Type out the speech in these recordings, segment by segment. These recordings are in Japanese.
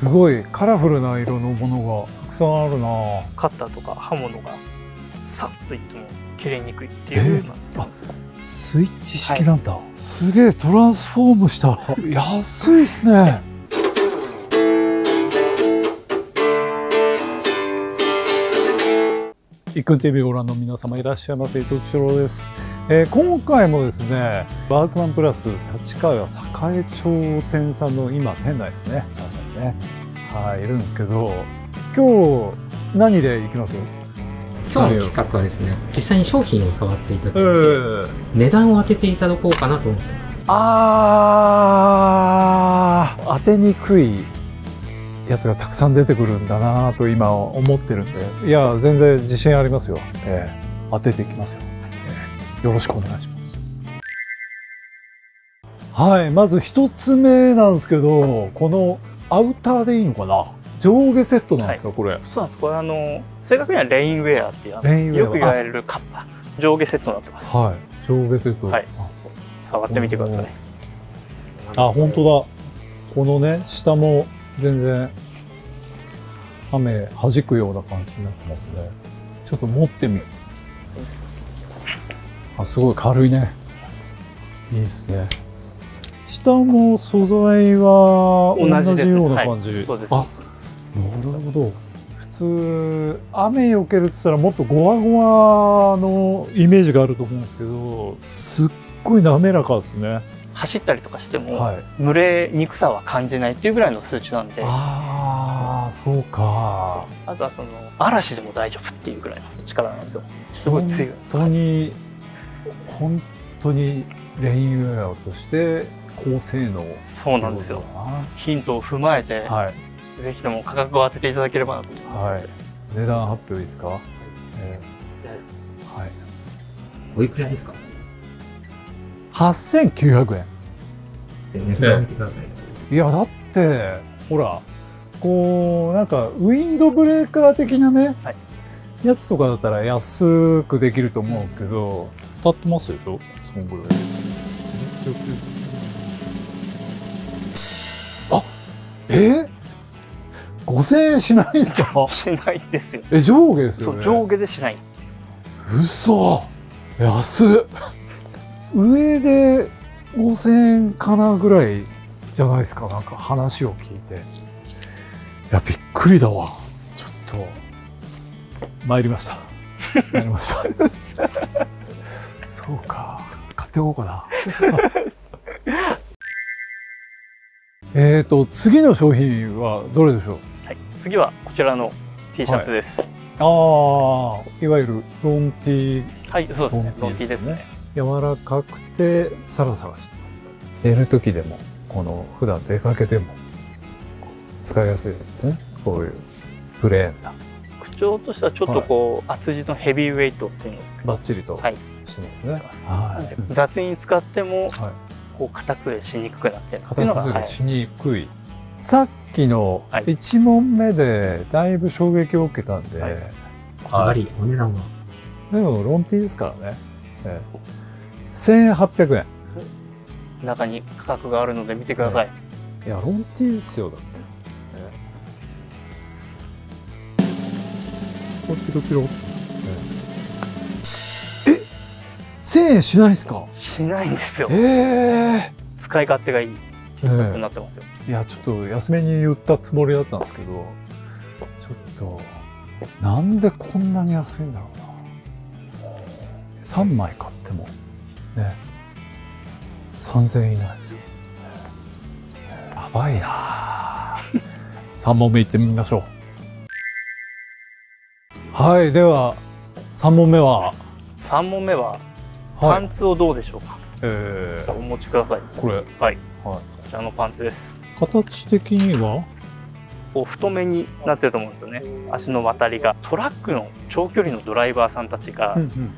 すごいカラフルな色のものがたくさんあるな。カッターとか刃物がさっといっても切れにくいっていう。なってますよスイッチ式なんだ、すげえトランスフォームした。安いですね。いっくん TV をご覧の皆様いらっしゃいませ。伊藤吉郎です、えー今回もですねワークマンプラス立川栄町店さんの今店内ですねね。はいいるんですけど今日何で行きます？今日の企画はですね、実際に商品を触っていただいて、えー値段を当てていただこうかなと思ってます。あー当てにくいやつがたくさん出てくるんだなと今思ってるんで。いや全然自信ありますよ、ええ。当てていきますよ、ええ。よろしくお願いします。はいまず一つ目なんですけどこのアウターでいいのかな？上下セットなんですか、これ。そうなんです。これあの正確にはレインウェアっていうよく言われるカッパ。上下セットになってます。はい。上下セット、はい。触ってみてくださいあ本当だ。このね下も全然雨弾くような感じになってますね。ちょっと持ってみ。るあすごい軽いね。いいですね下も素材は同同じような感じ、はい、そうです。あなるほど。普通雨避けるって言ったらもっとゴワゴワのイメージがあると思うんですけどすっごい滑らかですね。走ったりとかしても、はい。蒸れにくさは感じないっていうぐらいの数値なんで。ああそうか。あとはその嵐でも大丈夫っていうぐらいの力なんですよ。すごい強い。本当に本当にレインウェアとして高性能そうなんですよ。ヒントを踏まえてはい。ぜひとも価格を当てていただければなと思います。はい。値段発表いいですか、えー。はい。おいくらですか？8900円値段を見てください。いやだってほらこうなんかウィンドブレーカー的なね、はい。やつとかだったら安くできると思うんですけど当たってますでしょ？そのぐらいえ？5000円しないんですか？しないんですよ。え上下ですよね。そう上下でしない。嘘。安っ。上で5000円かなぐらいじゃないですか？なんか話を聞いて。いやびっくりだわ。ちょっと参りました。参りました。そうか。買っておこうかなえっと次の商品はどれでしょう？はい、次はこちらの T シャツです。ああいわゆるロンティー。はい、そうですね。ロン T でね。ティーですすね。柔らかくてサラサラしてます。寝る時でもこの普段出かけても使いやすいですね。こういうプレーンな。口調としてはちょっとこう、厚地のヘビーウェイトっていうのをバッチリとはい。してますね、はい。雑に使ってもはいこう型崩れしにくくなってるっていうのが、しにくい、さっきのはい。1問目でだいぶ衝撃を受けたんで、はい。上がり、お値段は。でもロンティーですからね、ええ。1800円中に価格があるので見てください、いやロンティーですよだって、ええ。これピロピロ、1000円しないですか？しないんですよ。ええ。使い勝手がいい。T シャツになってますよ、いやちょっと安めに言ったつもりだったんですけどちょっとなんでこんなに安いんだろうな。3枚買っても。ね。3000円以内ですよ。やばいな。3問目いってみましょう。はいでは3問目は、3問目は？はいパンツをどうでしょうか、えお持ちください。ー、これ、はい。はい、こちらのパンツです。形的には？こう太めになってると思うんですよね。足の渡りが。トラックの長距離のドライバーさんたちが、うんうん。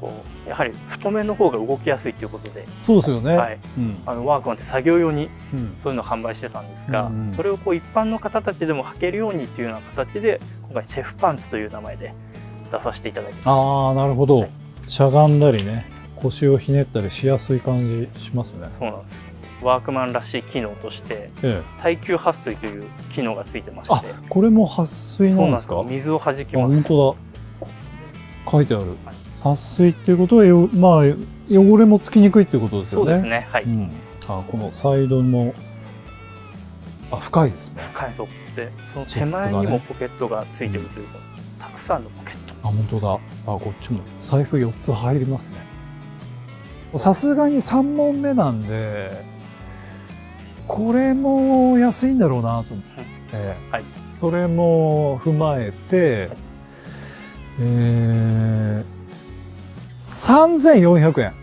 こうやはり太めの方が動きやすいということで、そうですよね、はい、うん。あのワークマンって作業用にうん。そういうのを販売してたんですが、うんうん。それをこう一般の方たちでも履けるようにっていうような形で今回シェフパンツという名前で出させていただいてます。ああなるほど、はい。しゃがんだりね腰をひねったりしやすい感じしますね。そうなんです。ワークマンらしい機能としてええ。耐久撥水という機能がついてましあてこれも撥水そうなんですか水を弾きあ本ます当だ。書いてある。撥水っていうことはよまあ汚れもつきにくいっていうことですそうよねですね。はい、うん、あこのサイドもあ深いですね。深いそうでその手前にもポケットがついてるというか、たくさんのポケット。あ本当だ。あこっちも財布4つ入りますねさすがに3問目なんでこれも安いんだろうなと思って、はい。それも踏まえて、えー、3400円。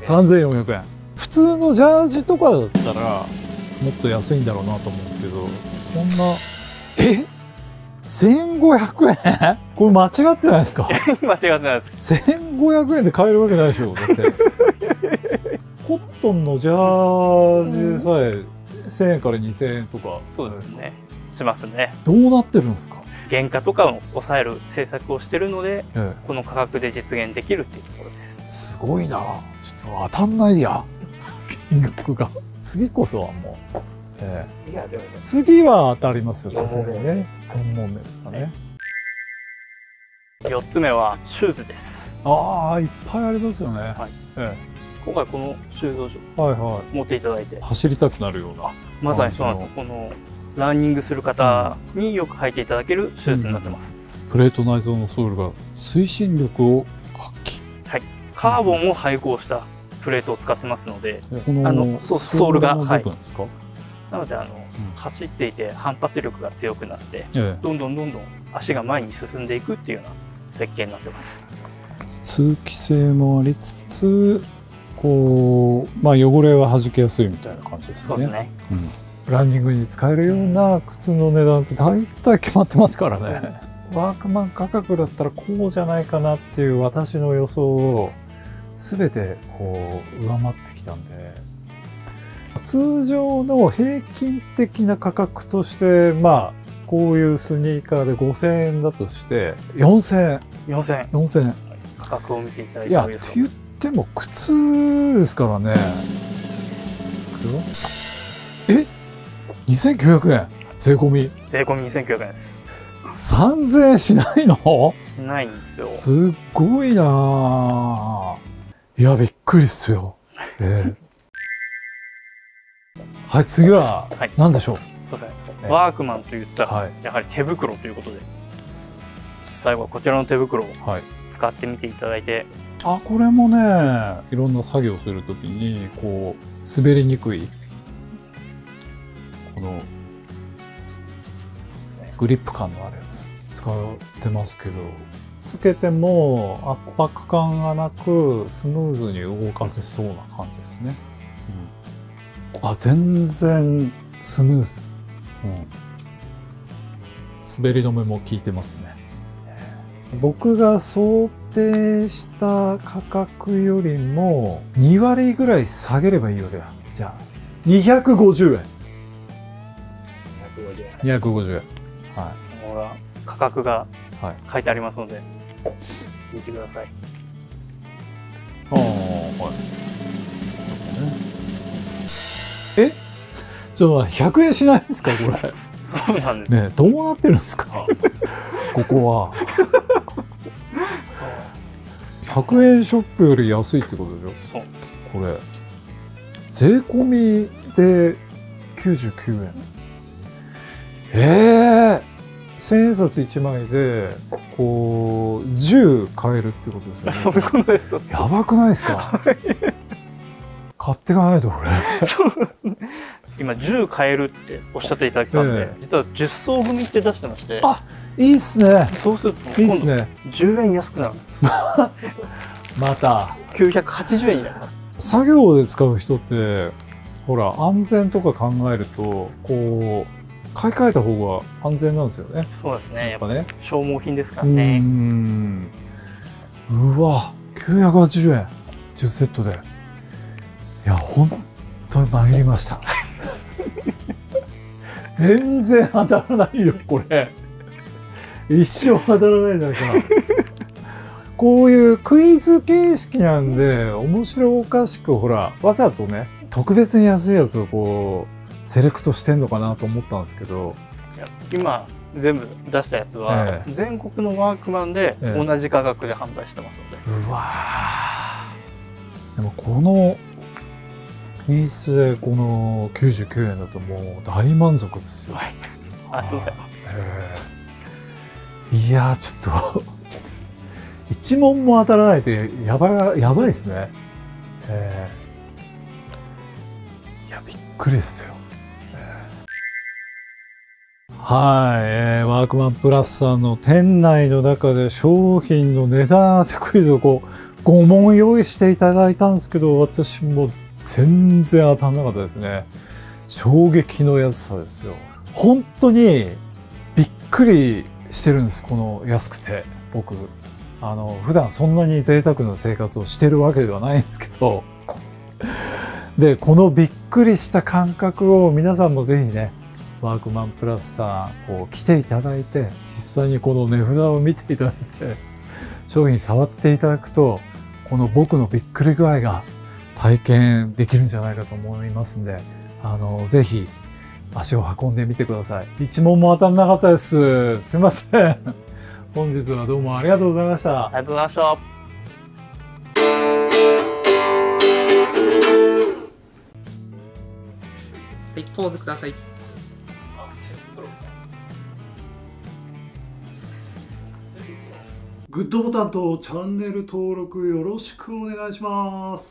3400円。普通のジャージとかだったらもっと安いんだろうなと思うんですけどこんなえ？1500円？これ間違ってないですか？間違ってないです1500円で買えるわけないでしょだって。コットンのジャージでさえ1000円から2000円とか。そうですね。しますね。どうなってるんですか、原価とかを抑える政策をしてるのでえこの価格で実現できるっていうところです。え、すごいな。ちょっと当たんないや。金額が。次こそはもう、ええ、次は当たりますよさすがにね。4問目ですかね4つ目はシューズです。ああいっぱいありますよね、はい。え今回このシューズをえ、はいは持っていただいて。い走りたくなるような。まさにそうなんですよ。このランニングする方によく履いていただけるシューズになってます、プレート内蔵のソールが推進力を発揮。カーボンを配合したプレートを使ってますのでこのあのソールがの部分ですか、なのであの、走っていて反発力が強くなってえ。どんどんどんどん足が前に進んでいくっていうような設計になってます。え、通気性もありつつこうまあ汚れは弾けやすいみたいな感じですね。そうですね。うん。ランニングに使えるような靴の値段って大体決まってますからね。ワークマン価格だったらこうじゃないかなっていう私の予想を全てこう上回ってきたんで、通常の平均的な価格として、まあ、こういうスニーカーで5000円だとして、4000円、4000円。4000円。価格を見ていただいいや、てもいいですか？って言っても靴ですからね。え ?2900 円。税込み。税込み2900円です。3000円しないの？しないんですよ。すっごいな。ぁいや、びっくりっすよ。ええ。はい、次ははい。何でしょう、そうですね。ええワークマンといったらはい。やはり手袋ということで最後はこちらの手袋をはい。使ってみていただいてあ、これもね、いろんな作業するときに、こう、滑りにくい、このグリップ感のあるやつ使ってますけどつけても圧迫感がなくスムーズに動かせそうな感じですね、あ全然スムーズ、うん、滑り止めも効いてますね。僕が想定した価格よりも2割ぐらい下げればいいわけだじゃあ。250円。250円。はほら価格がいはい。書いてありますので見てください。ああはい。え？ちょっと待って100円しないんですかこれ。そうなんですよ、ねえどうなってるんですか？ここは。100円ショップより安いってことでしょ？そう。これ。税込みで99円。ええ。千円札1枚でこう10買えるってことですよね。そういうことです。よやばくないですか？買っていかないとこれ今10買えるっておっしゃっていただけたんで、ええ。実は10層組って出してましてあいいっすね。そうすると今度いいっすね。10円安くなる。また。980円になります作業で使う人ってほら安全とか考えるとこう買い替えた方が安全なんですよね。そうですね。やっぱね。消耗品ですかうーらねん。うわ980円。10セットで。いや本当に参りました全然当たらないよこれ。一生当たらないじゃないか。こういうクイズ形式なんで面白おかしくほらわざとね特別に安いやつをこうセレクトしてんのかなと思ったんですけど。今全部出したやつは、ええ。全国のワークマンでええ。同じ価格で販売してますので、うわー。でもこの品質でこの99円だともう大満足ですよ。はい。ありがとうございます。ええいやーちょっと。一問も当たらないってやばいやばいですね。ええいやびっくりですよ。はい、えーワークマンプラスさんの店内の中で商品の値段当てクイズをこう5問用意していただいたんですけど私も全然当たんなかったですね。衝撃の安さですよ。本当にびっくりしてるんですこの安くて。僕あの普段そんなに贅沢な生活をしてるわけではないんですけど。でこのびっくりした感覚を皆さんもぜひねワークマンプラスさんこう来ていただいて実際にこの値札を見ていただいて商品触っていただくとこの僕のびっくり具合が体験できるんじゃないかと思いますんであのぜひ足を運んでみてください。一問も当たんなかったです。すいません。本日はどうもありがとうございました。ありがとうございました。はい、ポーズください。グッドボタンとチャンネル登録よろしくお願いします